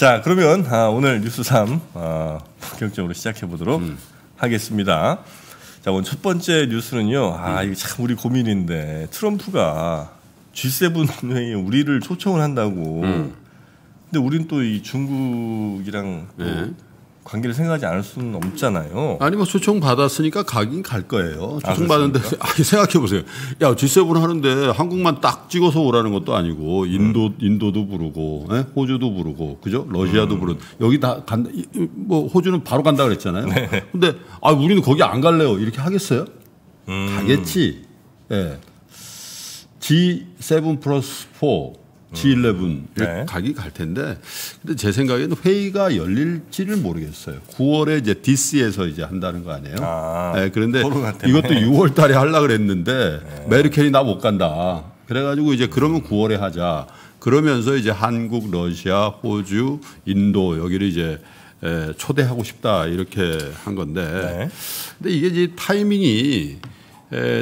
자, 그러면 아, 오늘 뉴스 3 아, 본격적으로 시작해 보도록 음. 하겠습니다. 자, 오늘 첫 번째 뉴스는요. 아, 이게 참 우리 고민인데 트럼프가 G7 회의에 우리를 초청을 한다고. 음. 근데 우린 또 이 중국이랑 네. 관계를 생각하지 않을 수는 없잖아요. 아니 뭐 초청 받았으니까 가긴 갈 거예요. 아, 초청 아, 받는데 생각해 보세요. 야 G7 하는데 한국만 딱 찍어서 오라는 것도 아니고 인도 음. 인도도 부르고 예? 호주도 부르고 그죠? 러시아도 음. 부르. 여기 다 간다. 뭐 호주는 바로 간다 그랬잖아요. 네. 근데 아 우리는 거기 안 갈래요. 이렇게 하겠어요? 음. 가겠지. 예. G7 플러스 4 G11 네. 가기 갈 텐데 근데 제 생각에는 회의가 열릴지를 모르겠어요. 9월에 이제 DC에서 이제 한다는 거 아니에요? 아, 네, 그런데 이것도 6월 달에 하려 그랬는데 네. 메르켈이 나 못 간다. 그래가지고 이제 그러면 9월에 하자. 그러면서 이제 한국, 러시아, 호주, 인도 여기를 이제 초대하고 싶다 이렇게 한 건데 네. 근데 이게 이제 타이밍이 에,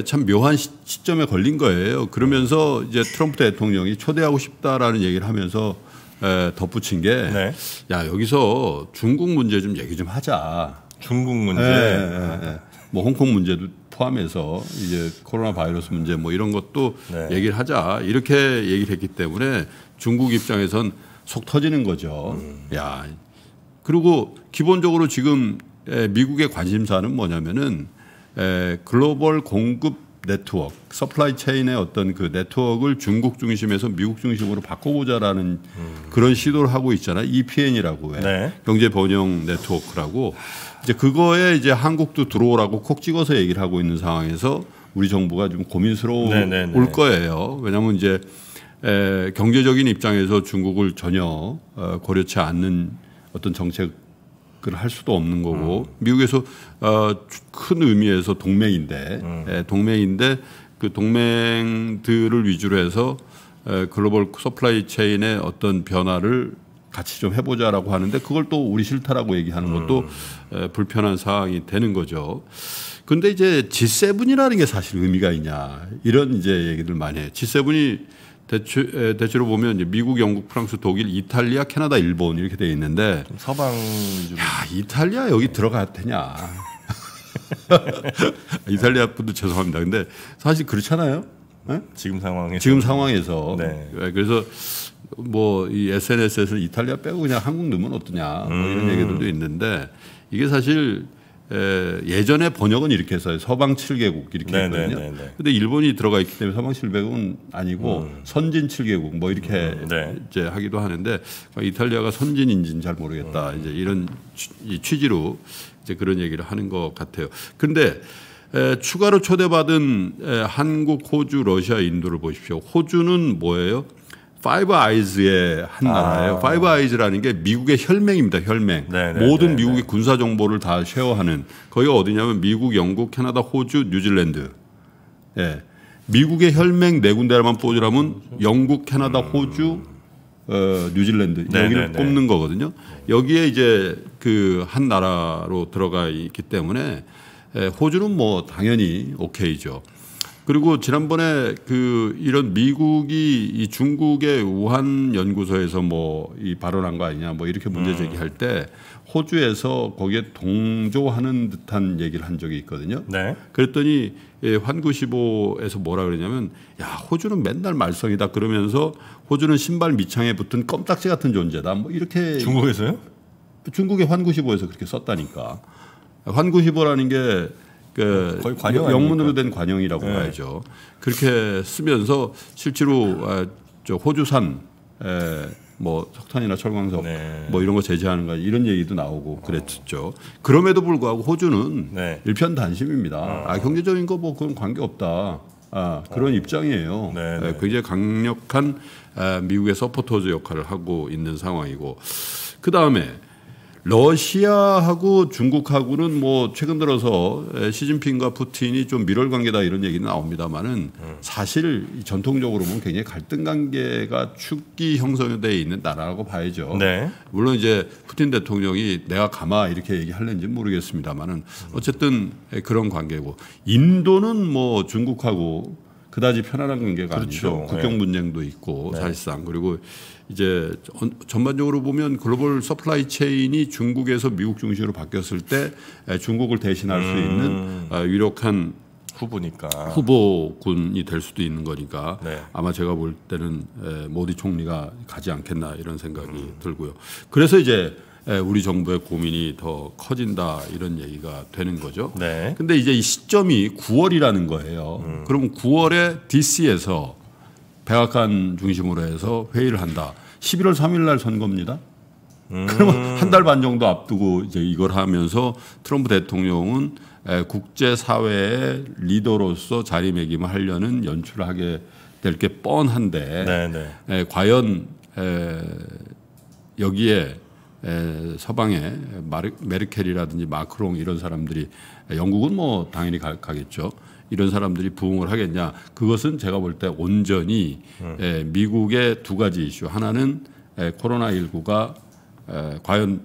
참 묘한 시, 점에 걸린 거예요. 그러면서 이제 트럼프 대통령이 초대하고 싶다라는 얘기를 하면서 에, 덧붙인 게, 네. 야 여기서 중국 문제 좀 얘기 좀 하자. 중국 문제. 에, 에, 에. 뭐 홍콩 문제도 포함해서 이제 코로나 바이러스 문제 뭐 이런 것도 네. 얘기를 하자 이렇게 얘기를 했기 때문에 중국 입장에선 속 터지는 거죠. 음. 야 그리고 기본적으로 지금 미국의 관심사는 뭐냐면은 에, 글로벌 공급 네트워크, supply chain의 어떤 그 네트워크를 중국 중심에서 미국 중심으로 바꿔보자라는 음. 그런 시도를 하고 있잖아요. EPN이라고 해. 네. 경제 번영 네트워크라고. 이제 그거에 이제 한국도 들어오라고 콕 찍어서 얘기를 하고 있는 상황에서 우리 정부가 좀 고민스러울 네네네. 네, 네. 거예요. 왜냐하면 이제 에, 경제적인 입장에서 중국을 전혀 어, 고려치 않는 어떤 정책 그걸 할 수도 없는 거고 음. 미국에서 어, 큰 의미에서 동맹인데 음. 예, 동맹인데 그 동맹들을 위주로 해서 에, global supply chain의 어떤 변화를 같이 좀 해보자라고 하는데 그걸 또 우리 싫다라고 얘기하는 것도 음. 에, 불편한 상황이 되는 거죠. 근데 이제 G7이라는 게 사실 의미가 있냐 이런 이제 얘기들 많이 해요. G7이 대체, 대체로 보면 이제 미국, 영국, 프랑스, 독일, 이탈리아, 캐나다, 일본 이렇게 되어 있는데 서방 야 이탈리아 여기 들어가야 되냐? 이탈리아 분도 죄송합니다. 근데 사실 그렇잖아요. 네? 지금 상황에 지금 상황에서 네. 네 그래서 뭐 이 SNS에서 이탈리아 빼고 그냥 한국 넣으면 어떠냐 뭐 이런 음. 얘기들도 있는데 이게 사실 에, 예전에 번역은 이렇게 했어요. 서방 7개국 이렇게 네, 네 했거든요. 네, 근데 일본이 들어가 있기 때문에 서방 7개국은 아니고 음. 선진 7개국 뭐 이렇게 음, 네. 이제 하기도 하는데 이탈리아가 선진인지는 잘 모르겠다. 음. 이제 이런 취지로 이제 그런 얘기를 하는 것 같아요. 그런데 에, 추가로 초대받은 에, 한국, 호주, 러시아, 인도를 보십시오. 호주는 뭐예요? 파이브 아이즈의 한 아. 나라예요. 파이브 아이즈라는 게 미국의 혈맹입니다. 혈맹. 네네, 네, 모든 네네. 미국의 군사 정보를 다 share하는 거기가 어디냐면 미국, 영국, 캐나다, 호주, 뉴질랜드. 예. 미국의 혈맹 네 군데만 뽑으라면 영국, 캐나다, 호주, 어, 뉴질랜드 네네네. 여기를 꼽는 거거든요. 여기에 이제 그 한 나라로 들어가 있기 때문에 예, 호주는 뭐 당연히 오케이죠. 그리고 지난번에 그 이런 미국이 이 중국의 우한 연구소에서 뭐 이 발언한 거 아니냐 뭐 이렇게 문제 음. 제기할 때 호주에서 거기에 동조하는 듯한 얘기를 한 적이 있거든요. 네. 그랬더니 예, 환구시보에서 뭐라 그러냐면 야 호주는 맨날 말썽이다 그러면서 호주는 신발 밑창에 붙은 껌딱지 같은 존재다 뭐 이렇게 중국에서요? 중국의 환구시보에서 그렇게 썼다니까 환구시보라는 게 그 관영 영문으로 된 관영이라고 네. 봐야죠. 그렇게 쓰면서 실제로 아, 저 호주산 에, 뭐 석탄이나 철광석 네. 뭐 이런 거 제재하는 거 이런 얘기도 나오고 그랬죠. 그럼에도 불구하고 호주는 네. 일편 단심입니다. 어. 아 경제적인 거 뭐 그건 관계 없다. 아 그런 어. 입장이에요. 네, 네. 굉장히 강력한 아, 미국의 서포터즈 역할을 하고 있는 상황이고 그 다음에 러시아하고 중국하고는 뭐 최근 들어서 시진핑과 푸틴이 좀 밀월 관계다 이런 얘기는 나옵니다만은 사실 전통적으로 보면 굉장히 갈등 관계가 축이 형성되어 있는 나라라고 봐야죠. 네. 물론 이제 푸틴 대통령이 내가 가마 이렇게 얘기할는지 모르겠습니다만은 어쨌든 그런 관계고 인도는 뭐 중국하고 그다지 편안한 관계가 그렇죠. 아니죠. 국경 네. 분쟁도 있고 네. 사실상 그리고 이제 전반적으로 보면 global supply chain이 중국에서 미국 중심으로 바뀌었을 때 중국을 대신할 음. 수 있는 아, 유력한 후보니까 후보군이 될 수도 있는 거니까 네. 아마 제가 볼 때는 모디 총리가 가지 않겠나 이런 생각이 음. 들고요. 그래서 이제 우리 정부의 고민이 더 커진다 이런 얘기가 되는 거죠. 네. 근데 이제 이 시점이 9월이라는 거예요. 음. 그럼 9월에 DC에서 백악관 중심으로 해서 회의를 한다. 11월 3일 날 선거입니다. 음. 그러면 한 달 반 정도 앞두고 이제 이걸 하면서 트럼프 대통령은 국제 사회의 리더로서 자리매김을 하려는 연출을 하게 될 게 뻔한데 네네. 네. 과연 여기에 서방의 메르켈이라든지 마크롱 이런 사람들이 영국은 뭐 당연히 가, 겠죠 이런 사람들이 부응을 하겠냐? 그것은 제가 볼 때 온전히 음. 미국의 두 가지 이슈. 하나는 코로나 19가 과연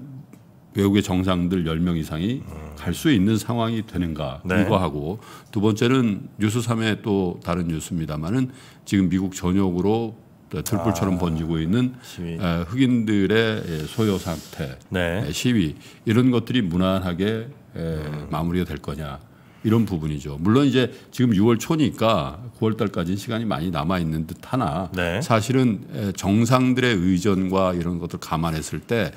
외국의 정상들 10명 이상이 음. 갈수 있는 상황이 되는가 네. 이거 하고 두 번째는 뉴스 3의 또 다른 뉴스입니다만은 지금 미국 전역으로 들불처럼 아, 번지고 있는 시위. 흑인들의 소요 상태, 네. 시위 이런 것들이 무난하게 음. 마무리가 될 거냐 이런 부분이죠. 물론 이제 지금 6월 초니까 9월 달까지 시간이 많이 남아 있는 듯 하나 네. 사실은 정상들의 의전과 이런 것들 감안했을 때이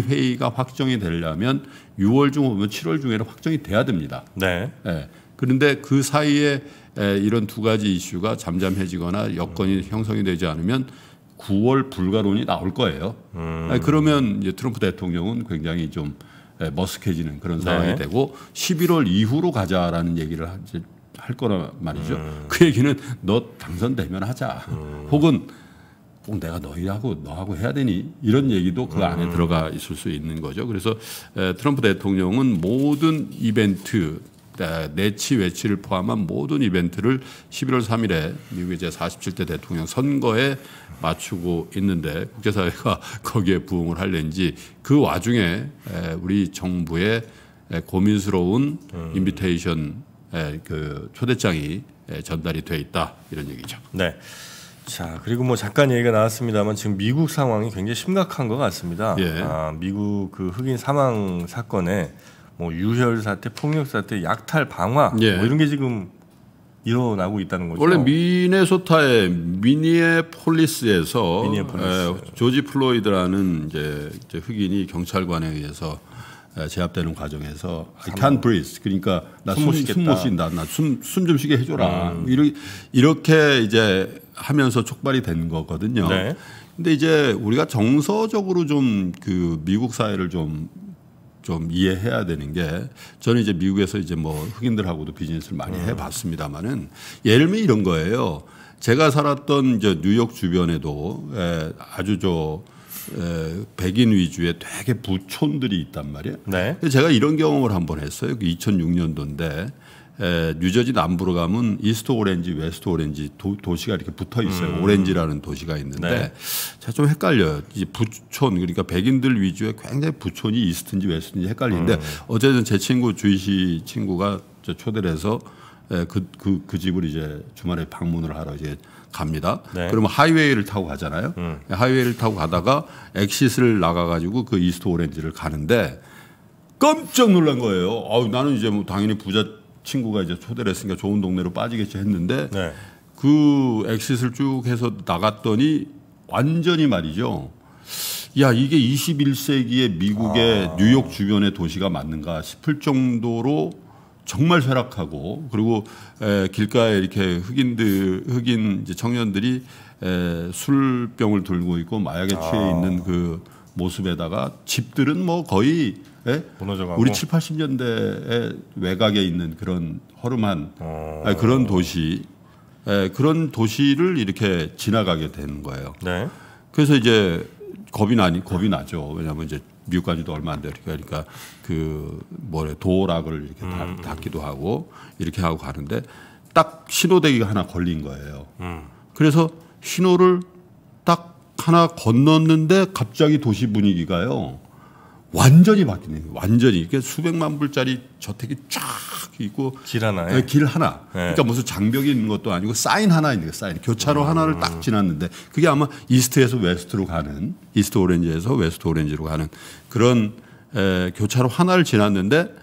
음. 회의가 확정이 되려면 6월 중 오면 7월 중에는 확정이 돼야 됩니다. 네. 네. 그런데 그 사이에 이런 두 가지 이슈가 잠잠해지거나 여건이 음. 형성이 되지 않으면 9월 불가론이 나올 거예요. 음. 그러면 이제 트럼프 대통령은 굉장히 좀 예, 머쓱해지는 그런 상황이 네. 되고 11월 이후로 가자라는 얘기를 할 거란 말이죠. 음. 그 얘기는 너 당선되면 하자. 음. 혹은 꼭 내가 너희하고 너하고 해야 되니 이런 얘기도 그 안에 음. 들어가 있을 수 있는 거죠. 그래서 트럼프 대통령은 모든 이벤트 내치 외치를 포함한 모든 이벤트를 11월 3일에 미국의 제 47대 대통령 선거에 맞추고 있는데 국제사회가 거기에 부응을 할는지 그 와중에 우리 정부의 고민스러운 음. 인비테이션 그 초대장이 전달이 돼 있다 이런 얘기죠. 네. 자 그리고 뭐 잠깐 얘기가 나왔습니다만 지금 미국 상황이 굉장히 심각한 것 같습니다. 예. 아, 미국 그 흑인 사망 사건에 뭐 유혈 사태, 폭력 사태, 약탈 방화 예. 뭐 이런 게 지금 일어나고 있다는 거죠. 원래 미네소타의 미니애폴리스에서 미니애폴리스. 에, 조지 플로이드라는 이제, 이제 흑인이 경찰관에 의해서 제압되는 과정에서 I can't breathe 그러니까 나 숨 못 쉰다 나숨숨 좀 쉬게 해줘라 음. 이렇게 이제 하면서 촉발이 된 거거든요. 네. 근데 이제 우리가 정서적으로 좀 그 미국 사회를 좀 좀 이해해야 되는 게 저는 이제 미국에서 이제 뭐 흑인들하고도 비즈니스를 많이 음. 해봤습니다만은 예를 들면 이런 거예요. 제가 살았던 이제 뉴욕 주변에도 에 아주 저 에 백인 위주의 되게 부촌들이 있단 말이에요. 네. 제가 이런 경험을 한번 했어요. 2006년도인데 그 에, 뉴저지 남부로 가면 이스트 오렌지, 웨스트 오렌지 도, 시가 이렇게 붙어 있어요. 음. 오렌지라는 도시가 있는데 네. 제가 좀 헷갈려요. 이제 부촌 그러니까 백인들 위주의 굉장히 부촌이 이스트인지 웨스트인지 헷갈리는데 음. 어쨌든 제 친구 Jewish 친구가 저 초대를 해서 그그 그, 그 집을 이제 주말에 방문을 하러 이제 갑니다. 네. 그러면 하이웨이를 타고 가잖아요. 음. 하이웨이를 타고 가다가 엑시스를 나가 가지고 그 이스트 오렌지를 가는데 깜짝 놀란 거예요. 아우 나는 이제 뭐 당연히 부자 친구가 이제 초대를 했으니까 좋은 동네로 빠지겠지 했는데 네. 그 엑시스를 쭉 해서 나갔더니 완전히 말이죠. 야 이게 21세기의 미국의 아. 뉴욕 주변의 도시가 맞는가 싶을 정도로 정말 쇠락하고 그리고 에, 길가에 이렇게 흑인들 흑인 이제 청년들이 에, 술병을 들고 있고 마약에 취해 아. 있는 그 모습에다가 집들은 뭐 거의 예? 무너져가고 우리 7, 80년대에 외곽에 있는 그런 허름한 어... 아니, 그런 도시 예, 그런 도시를 이렇게 지나가게 되는 거예요. 네. 그래서 이제 겁이 나니 겁이 나죠. 왜냐하면 이제 미국까지도 얼마 안 되니까 그러니까 그 뭐래 도락을 이렇게 음. 닫기도 하고 이렇게 하고 가는데 딱 신호대기가 하나 걸린 거예요. 음. 그래서 신호를 딱 하나 건넜는데 갑자기 도시 분위기가요. 완전히 바뀌는 거예요. 완전히 이게 수백만 불짜리 저택이 쫙 있고 길 하나에 네, 길 하나. 네. 그러니까 무슨 장벽이 있는 것도 아니고 사인 하나 있는 거예요. 사인. 교차로 음. 하나를 딱 지났는데 그게 아마 이스트에서 웨스트로 가는 이스트 오렌지에서 웨스트 오렌지로 가는 그런 에, 교차로 하나를 지났는데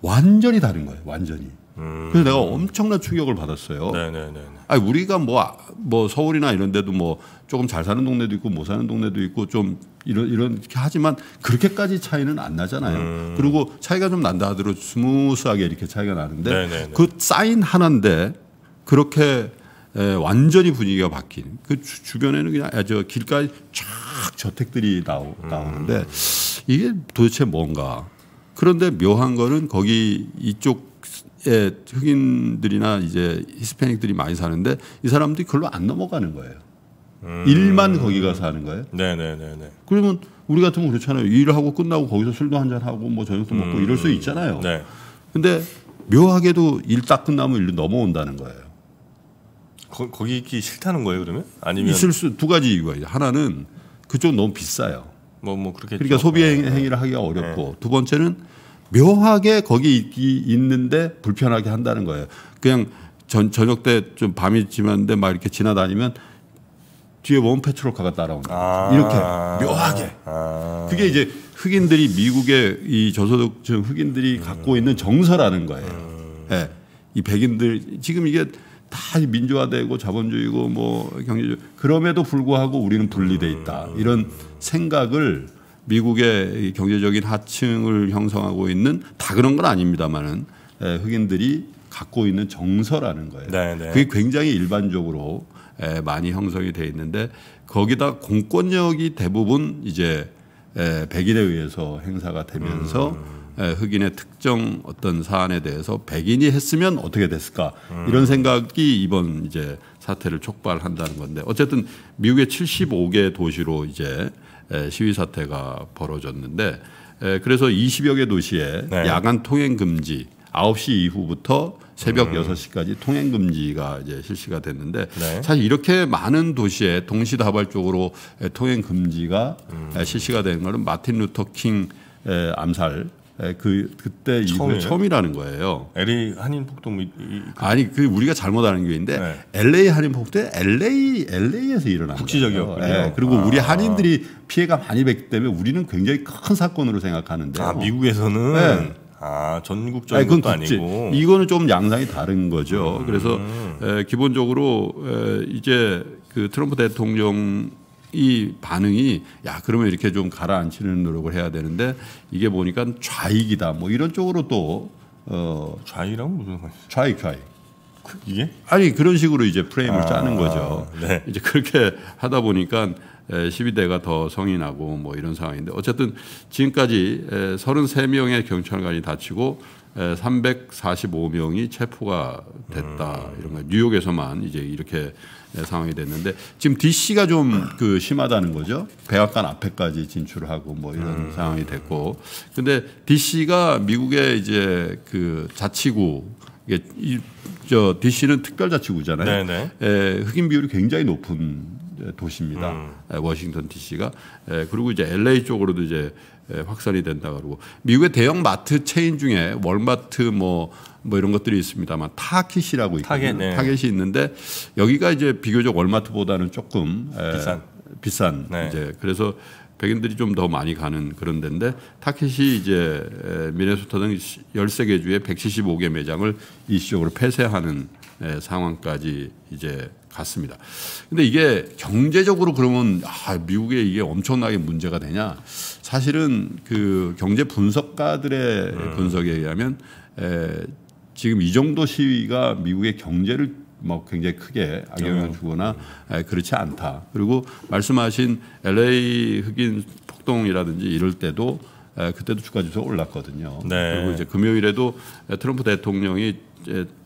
완전히 다른 거예요. 완전히. 음. 그래서 내가 엄청난 충격을 받았어요. 네네네. 아니 우리가 뭐뭐 뭐 서울이나 이런 데도 뭐 조금 잘 사는 동네도 있고 못 사는 동네도 있고 좀 이런 이렇게 하지만 그렇게까지 차이는 안 나잖아요. 음. 그리고 차이가 좀 난다 하더라도 smooth하게 이렇게 차이가 나는데 네네네. 그 사인 하나인데 그렇게 에, 완전히 분위기가 바뀐 그 주, 변에는 그냥 아, 저 길가에 쫙 저택들이 나오, 나오는데 음. 이게 도대체 뭔가 그런데 묘한 거는 거기 이쪽 에 흑인들이나 이제 히스패닉들이 많이 사는데 이 사람들이 그걸로 안 넘어가는 거예요. 음. 일만 거기 가서 하는 거예요. 네네네. 그러면 우리 같으면 그렇잖아요. 일하고 끝나고 거기서 술도 한잔 하고 뭐 저녁도 먹고 음. 이럴 수 있잖아요. 네. 근데 묘하게도 일 딱 끝나면 일로 넘어온다는 거예요. 거, 거기 있기 싫다는 거예요, 그러면? 아니면 있을 수 두 가지 이유가 있어요. 하나는 그쪽 너무 비싸요. 뭐, 뭐 그렇게 그러니까 소비 네. 행위를 하기가 어렵고 네. 두 번째는 묘하게 거기 있는데 불편하게 한다는 거예요. 그냥 전, 저녁 때 좀 밤이 지났는데 막 이렇게 지나다니면 뒤에 원 페트롤카가 따라온다. 아~ 이렇게 묘하게. 아~ 그게 이제 흑인들이 미국의 이 저소득층 흑인들이 음. 갖고 있는 정서라는 거예요. 음. 네. 이 백인들 지금 이게 다 민주화되고 자본주의고 뭐 경제주 그럼에도 불구하고 우리는 분리돼 있다. 이런 생각을 미국의 경제적인 하층을 형성하고 있는 다 그런 건 아닙니다만은 흑인들이 갖고 있는 정서라는 거예요. 네네. 네. 그게 굉장히 일반적으로 많이 형성이 돼 있는데 거기다 공권력이 대부분 이제 백인에 의해서 행사가 되면서 음. 흑인의 특정 어떤 사안에 대해서 백인이 했으면 어떻게 됐을까 음. 이런 생각이 이번 이제 사태를 촉발한다는 건데 어쨌든 미국의 75개 도시로 이제 시위 사태가 벌어졌는데 그래서 20여 개 도시에 네. 야간 통행 금지 9시 이후부터 새벽 음. 6시까지 통행 금지가 이제 실시가 됐는데 네. 사실 이렇게 많은 도시에 동시다발적으로 통행 금지가 음. 실시가 된 것은 마틴 루터 킹 암살 그 그때 이후에 처음이라는 거예요. LA 한인 폭동 이, 이, 그 아니 그 우리가 잘못 아는 게 있는데 네. LA 한인 폭동 LA LA에서 일어난 국지적이었군요. 네. 그리고 아. 우리 한인들이 피해가 많이 받기 때문에 우리는 굉장히 큰 사건으로 생각하는데. 아 미국에서는 네. 아 전국적인 아니, 것도 아니고 이거는 좀 양상이 다른 거죠. 음. 그래서 에, 기본적으로 에, 이제 그 트럼프 대통령 이 반응이 야 그러면 이렇게 좀 가라앉히는 노력을 해야 되는데 이게 보니까 좌익이다 뭐 이런 쪽으로 또 어, 좌익이란 무슨 말이죠? 좌익 좌익. 그, 이게? 아니 그런 식으로 이제 프레임을 아, 짜는 거죠. 네. 이제 그렇게 하다 보니까 12대가 더 성이 나고 뭐 이런 상황인데 어쨌든 지금까지 33명의 경찰관이 다치고 345명이 체포가 됐다 음. 이런 거 뉴욕에서만 이제 이렇게 상황이 됐는데 지금 DC가 좀 그 심하다는 거죠. 백악관 앞에까지 진출하고 뭐 이런 음. 상황이 됐고 근데 DC가 미국의 이제 그 자치구 이게 저 DC는 특별자치구잖아요. 네, 네. 에, 흑인 비율이 굉장히 높은 도시입니다. 음. 워싱턴 DC가 에, 그리고 이제 LA 쪽으로도 이제 확산이 된다 그러고 미국의 대형 마트 체인 중에 월마트 뭐뭐 뭐 이런 것들이 있습니다만 타깃이라고 있거든요. 타겟, 네. 타겟이 있는데 여기가 이제 비교적 월마트보다는 조금 비싼 비싼 네. 이제 그래서 백인들이 좀 더 많이 가는 그런 데인데 타켓이 이제 미네소타 등 13개 주에 175개 매장을 일시적으로 폐쇄하는 상황까지 이제 갔습니다. 근데 이게 경제적으로 그러면 아, 미국에 이게 엄청나게 문제가 되냐? 사실은 그 경제 분석가들의 음. 분석에 의하면 에, 지금 이 정도 시위가 미국의 경제를 뭐 굉장히 크게 악영향을 음. 주거나 에, 그렇지 않다. 그리고 말씀하신 LA 흑인 폭동이라든지 이럴 때도 에, 그때도 주가 지수가 올랐거든요. 네. 그리고 이제 금요일에도 트럼프 대통령이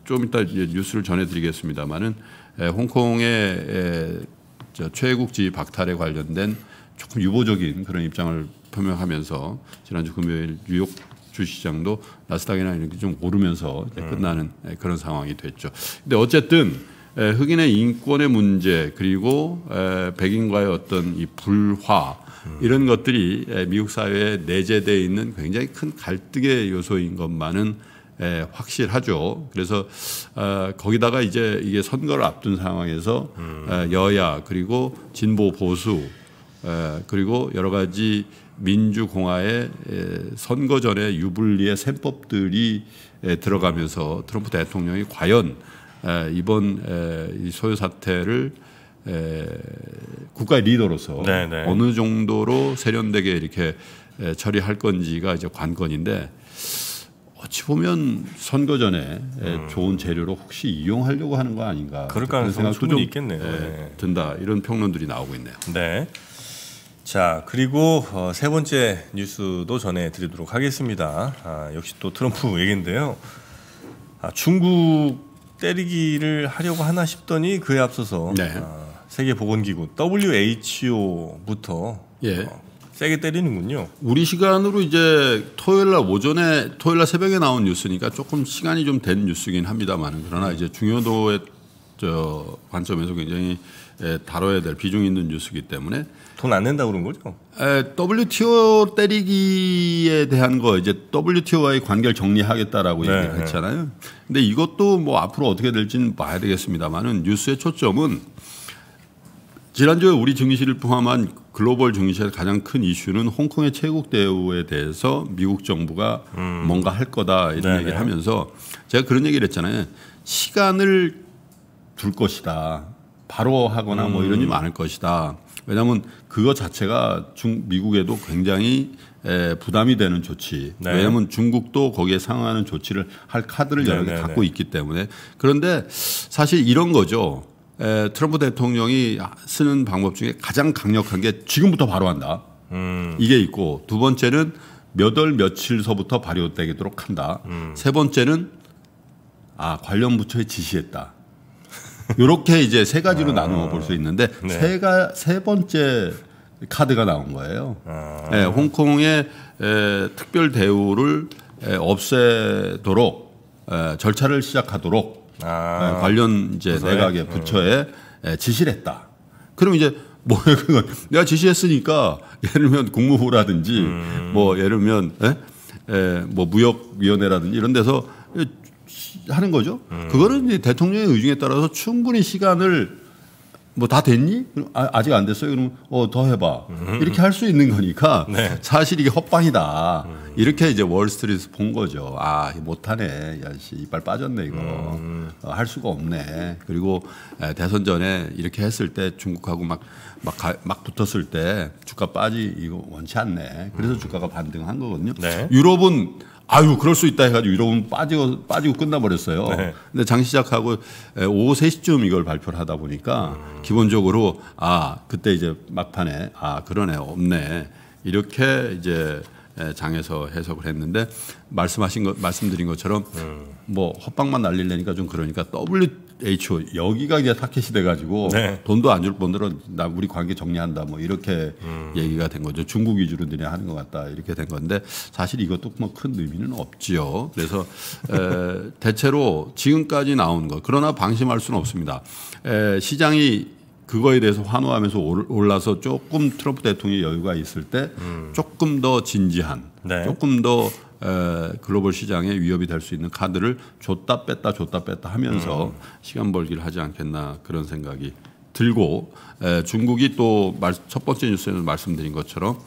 좀 이따 이제 뉴스를 전해드리겠습니다만은 홍콩의 최애국지 박탈에 관련된 조금 유보적인 그런 입장을 표명하면서 지난주 금요일 뉴욕 주시장도 나스닥이나 이런 게 좀 오르면서 음. 끝나는 그런 상황이 됐죠. 근데 어쨌든 흑인의 인권의 문제 그리고 백인과의 어떤 이 불화 이런 것들이 미국 사회에 내재되어 있는 굉장히 큰 갈등의 요소인 것만은 확실하죠. 그래서 어, 거기다가 이제 이게 선거를 앞둔 상황에서 음. 여야 그리고 진보 보수 그리고 여러 가지 민주공화의 선거 전에 유불리의 셈법들이 들어가면서 트럼프 대통령이 과연 이번 이 소요 사태를 국가의 리더로서 네네. 네. 어느 정도로 세련되게 이렇게 처리할 건지가 이제 관건인데 어찌 보면 선거 전에 음. 좋은 재료로 혹시 이용하려고 하는 거 아닌가 그럴 가능성이 충분히 있겠네요. 네. 든다 이런 평론들이 나오고 있네요. 네. 자 그리고 어, 세 번째 뉴스도 전해드리도록 하겠습니다. 아, 역시 또 트럼프 얘기인데요. 아, 중국 때리기를 하려고 하나 싶더니 그에 앞서서 네. 아, 세계보건기구 WHO부터 예. 어, 세게 때리는군요. 우리 시간으로 이제 토요일 날 오전에 토요일 날 새벽에 나온 뉴스니까 조금 시간이 좀 된 뉴스긴 합니다만 그러나 이제 중요도의 저 관점에서 굉장히 예, 다뤄야 될 비중 있는 뉴스이기 때문에 돈 안 낸다 그런 거죠? 에, WTO 때리기에 대한 거 이제 WTO와의 관계를 정리하겠다라고 네, 얘기했잖아요. 네. 근데 이것도 뭐 앞으로 어떻게 될지는 봐야 되겠습니다만은 뉴스의 초점은 지난주에 우리 증시를 포함한 글로벌 증시의 가장 큰 이슈는 홍콩의 채국 대우에 대해서 미국 정부가 음. 뭔가 할 거다 이런 네네. 얘기를 하면서 제가 그런 얘기를 했잖아요. 시간을 둘 것이다. 바로 하거나 음. 뭐 이러지 않을 것이다. 왜냐하면 그거 자체가 중 미국에도 굉장히 에, 부담이 되는 조치. 네. 왜냐하면 중국도 거기에 상응하는 조치를 할 카드를 여러 개 갖고 있기 때문에 그런데 사실 이런 거죠. 에, 트럼프 대통령이 쓰는 방법 중에 가장 강력한 게 지금부터 바로 한다. 음. 이게 있고 두 번째는 몇 월 며칠서부터 발효되도록 한다. 음. 세 번째는 아 관련 부처에 지시했다. 이렇게 이제 세 가지로 아. 나누어 볼 수 있는데 네. 세가 세 번째 카드가 나온 거예요. 아. 네, 홍콩의 에, 특별 대우를 에, 없애도록 에, 절차를 시작하도록 아. 네, 관련 이제 부서에? 내각의 음. 부처에 음. 지시를 했다. 그럼 이제 뭐예요 그건 내가 지시했으니까 예를 들면 국무부라든지 음. 뭐 예를 들면 에? 에, 뭐 무역위원회라든지 이런 데서 하는 거죠. 음. 그거는 이제 대통령의 의중에 따라서 충분히 시간을 뭐 다 됐니? 아, 직안 됐어요. 그러면 어, 더 해봐. 음. 이렇게 할 수 있는 거니까 네. 사실 이게 헛방이다. 음. 이렇게 이제 월스트리트에서 본 거죠. 아, 못하네. 야, 씨, 이빨 빠졌네, 이거. 음. 어, 할 수가 없네. 그리고 대선 전에 이렇게 했을 때 중국하고 막, 막, 가, 막 붙었을 때 주가 빠지, 이거 원치 않네. 그래서 음. 주가가 반등한 거거든요. 네. 유럽은 아유 그럴 수 있다 해가지고 유럽은 빠지고 빠지고 끝나버렸어요. 네. 근데 장 시작하고 오후 3시쯤 이걸 발표를 하다 보니까 음. 기본적으로 아 그때 이제 막판에 아 그러네 없네 이렇게 이제 장에서 해석을 했는데 말씀하신 것 말씀드린 것처럼 음. 뭐 헛방만 날리려니까 좀 그러니까 WHO 여기가 이제 타켓이 돼가지고 네. 돈도 안줄 분들은 나 우리 관계 정리한다 뭐 이렇게 음. 얘기가 된 거죠 중국 위주로 너네 하는 것 같다 이렇게 된 건데 사실 이것도 뭐 큰 의미는 없지요 그래서 에, 대체로 지금까지 나온 것 그러나 방심할 수는 없습니다 에, 시장이 그거에 대해서 환호하면서 올라서 조금 트럼프 대통령이 여유가 있을 때 음. 조금 더 진지한 네. 조금 더 에, 글로벌 시장에 위협이 될 수 있는 카드를 줬다 뺐다 줬다 뺐다 하면서 음. 시간 벌기를 하지 않겠나 그런 생각이 들고 에, 중국이 또 첫 번째 뉴스에는 말씀드린 것처럼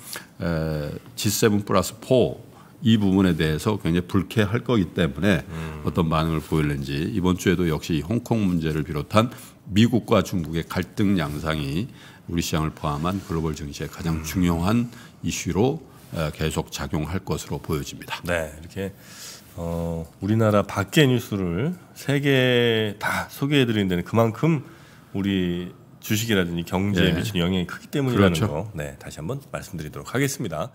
에, G7 플러스 4이 부분에 대해서 굉장히 불쾌할 거기 때문에 음. 어떤 반응을 보일는지 이번 주에도 역시 홍콩 문제를 비롯한 미국과 중국의 갈등 양상이 우리 시장을 포함한 글로벌 증시의 가장 음. 중요한 이슈로 계속 작용할 것으로 보여집니다. 네, 이렇게 어, 우리나라 밖의 뉴스를 세개다 소개해 드리는 데는 그만큼 우리 주식이라든지 경제에 네. 미치는 영향이 크기 때문이라는 그렇죠. 거, 네, 다시 한번 말씀드리도록 하겠습니다.